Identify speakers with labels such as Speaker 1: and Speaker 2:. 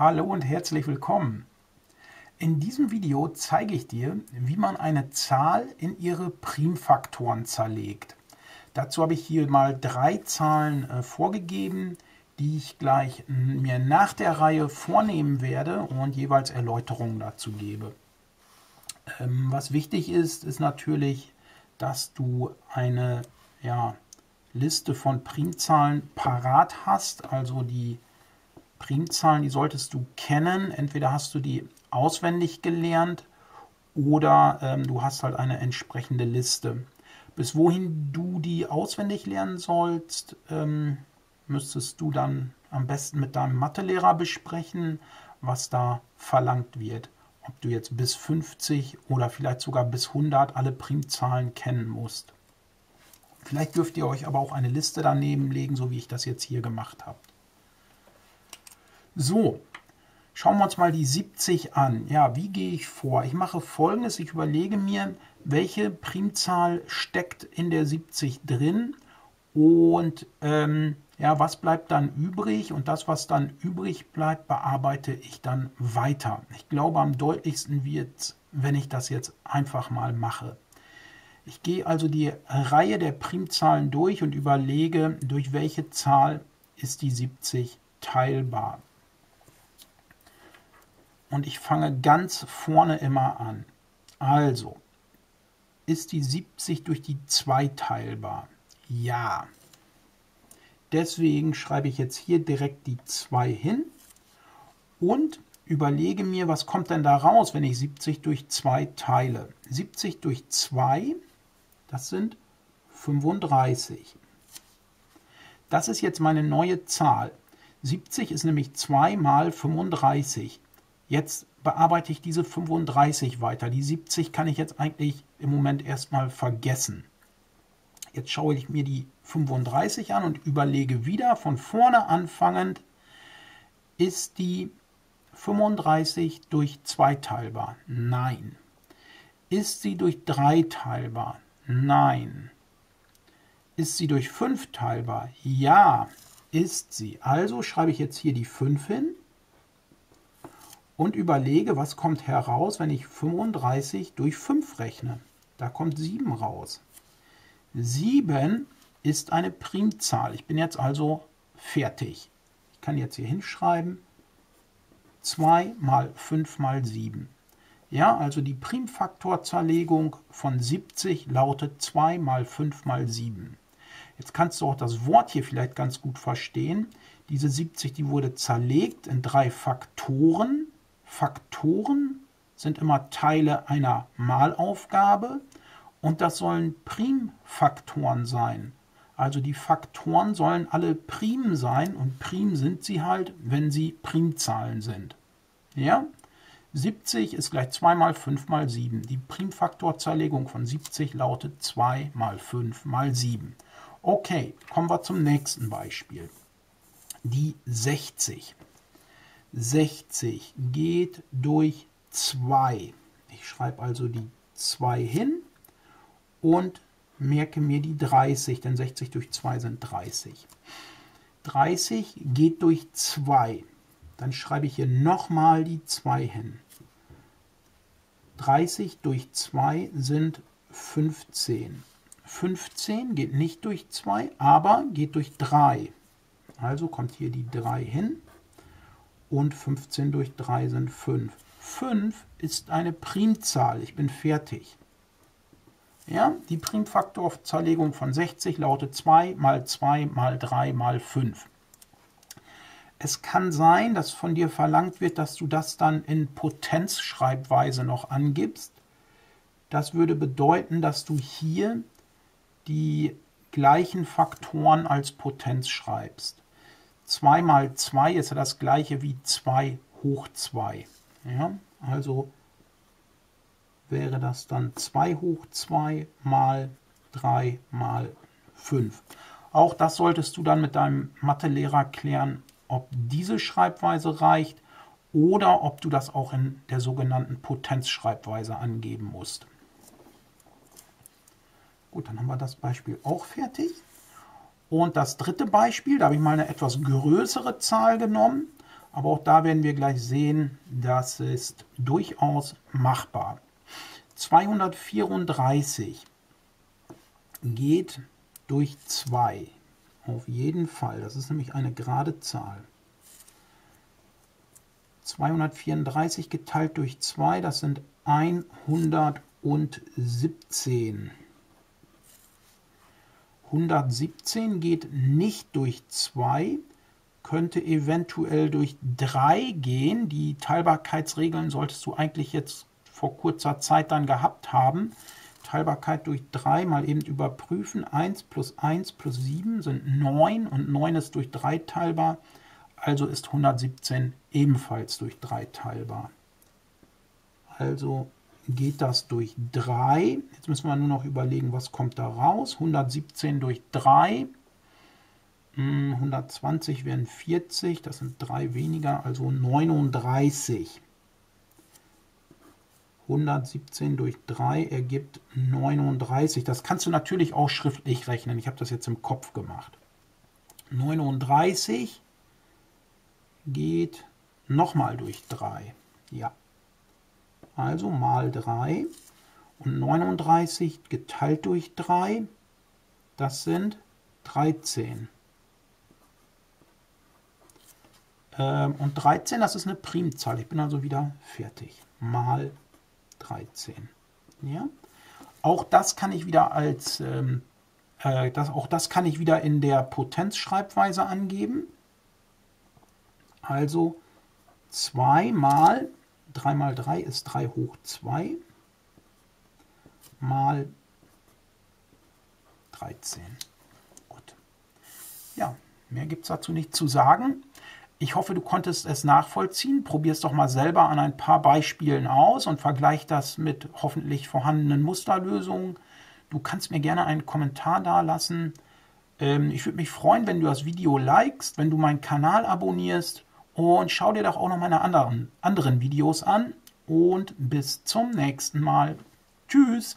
Speaker 1: Hallo und herzlich willkommen. In diesem Video zeige ich dir, wie man eine Zahl in ihre Primfaktoren zerlegt. Dazu habe ich hier mal drei Zahlen äh, vorgegeben, die ich gleich mir nach der Reihe vornehmen werde und jeweils Erläuterungen dazu gebe. Ähm, was wichtig ist, ist natürlich, dass du eine ja, Liste von Primzahlen parat hast, also die Primzahlen, die solltest du kennen. Entweder hast du die auswendig gelernt oder ähm, du hast halt eine entsprechende Liste. Bis wohin du die auswendig lernen sollst, ähm, müsstest du dann am besten mit deinem Mathelehrer besprechen, was da verlangt wird. Ob du jetzt bis 50 oder vielleicht sogar bis 100 alle Primzahlen kennen musst. Vielleicht dürft ihr euch aber auch eine Liste daneben legen, so wie ich das jetzt hier gemacht habe. So, schauen wir uns mal die 70 an. Ja, wie gehe ich vor? Ich mache folgendes, ich überlege mir, welche Primzahl steckt in der 70 drin und ähm, ja, was bleibt dann übrig und das, was dann übrig bleibt, bearbeite ich dann weiter. Ich glaube, am deutlichsten wird wenn ich das jetzt einfach mal mache. Ich gehe also die Reihe der Primzahlen durch und überlege, durch welche Zahl ist die 70 teilbar. Und ich fange ganz vorne immer an. Also, ist die 70 durch die 2 teilbar? Ja. Deswegen schreibe ich jetzt hier direkt die 2 hin und überlege mir, was kommt denn da raus, wenn ich 70 durch 2 teile. 70 durch 2, das sind 35. Das ist jetzt meine neue Zahl. 70 ist nämlich 2 mal 35. Jetzt bearbeite ich diese 35 weiter. Die 70 kann ich jetzt eigentlich im Moment erstmal vergessen. Jetzt schaue ich mir die 35 an und überlege wieder von vorne anfangend, ist die 35 durch 2 teilbar? Nein. Ist sie durch 3 teilbar? Nein. Ist sie durch 5 teilbar? Ja, ist sie. Also schreibe ich jetzt hier die 5 hin und überlege, was kommt heraus, wenn ich 35 durch 5 rechne. Da kommt 7 raus. 7 ist eine Primzahl. Ich bin jetzt also fertig. Ich kann jetzt hier hinschreiben 2 mal 5 mal 7. Ja, also die Primfaktorzerlegung von 70 lautet 2 mal 5 mal 7. Jetzt kannst du auch das Wort hier vielleicht ganz gut verstehen. Diese 70, die wurde zerlegt in drei Faktoren. Faktoren sind immer Teile einer Malaufgabe und das sollen Primfaktoren sein. Also die Faktoren sollen alle prim sein und prim sind sie halt, wenn sie Primzahlen sind. Ja? 70 ist gleich 2 mal 5 mal 7. Die Primfaktorzerlegung von 70 lautet 2 mal 5 mal 7. Okay, kommen wir zum nächsten Beispiel. Die 60. 60 geht durch 2. Ich schreibe also die 2 hin und merke mir die 30, denn 60 durch 2 sind 30. 30 geht durch 2. Dann schreibe ich hier nochmal die 2 hin. 30 durch 2 sind 15. 15 geht nicht durch 2, aber geht durch 3. Also kommt hier die 3 hin und 15 durch 3 sind 5. 5 ist eine Primzahl. Ich bin fertig. Ja, die Primfaktorzerlegung von 60 lautet 2 mal 2 mal 3 mal 5. Es kann sein, dass von dir verlangt wird, dass du das dann in Potenzschreibweise noch angibst. Das würde bedeuten, dass du hier die gleichen Faktoren als Potenz schreibst. 2 mal 2 ist ja das gleiche wie 2 hoch 2. Ja, also wäre das dann 2 hoch 2 mal 3 mal 5. Auch das solltest du dann mit deinem Mathelehrer klären, ob diese Schreibweise reicht oder ob du das auch in der sogenannten Potenzschreibweise angeben musst. Gut, dann haben wir das Beispiel auch fertig. Und das dritte Beispiel, da habe ich mal eine etwas größere Zahl genommen. Aber auch da werden wir gleich sehen, das ist durchaus machbar. 234 geht durch 2. Auf jeden Fall. Das ist nämlich eine gerade Zahl. 234 geteilt durch 2, das sind 117. 117 geht nicht durch 2, könnte eventuell durch 3 gehen. Die Teilbarkeitsregeln solltest du eigentlich jetzt vor kurzer Zeit dann gehabt haben. Teilbarkeit durch 3 mal eben überprüfen. 1 plus 1 plus 7 sind 9 und 9 ist durch 3 teilbar. Also ist 117 ebenfalls durch 3 teilbar. Also geht das durch 3. Jetzt müssen wir nur noch überlegen, was kommt da raus. 117 durch 3. 120 wären 40, das sind 3 weniger, also 39. 117 durch 3 ergibt 39. Das kannst du natürlich auch schriftlich rechnen. Ich habe das jetzt im Kopf gemacht. 39 geht nochmal durch 3. Ja. Also mal 3 und 39 geteilt durch 3, das sind 13. Ähm, und 13, das ist eine Primzahl. Ich bin also wieder fertig. Mal 13. Ja? Auch das kann ich wieder als ähm, äh, das, auch das kann ich wieder in der Potenzschreibweise angeben. Also 2 mal 3 mal 3 ist 3 hoch 2 mal 13. Gut. Ja, mehr gibt es dazu nicht zu sagen. Ich hoffe, du konntest es nachvollziehen. Probier es doch mal selber an ein paar Beispielen aus und vergleich das mit hoffentlich vorhandenen Musterlösungen. Du kannst mir gerne einen Kommentar da lassen. Ähm, ich würde mich freuen, wenn du das Video likest, wenn du meinen Kanal abonnierst und schau dir doch auch noch meine anderen, anderen Videos an. Und bis zum nächsten Mal. Tschüss.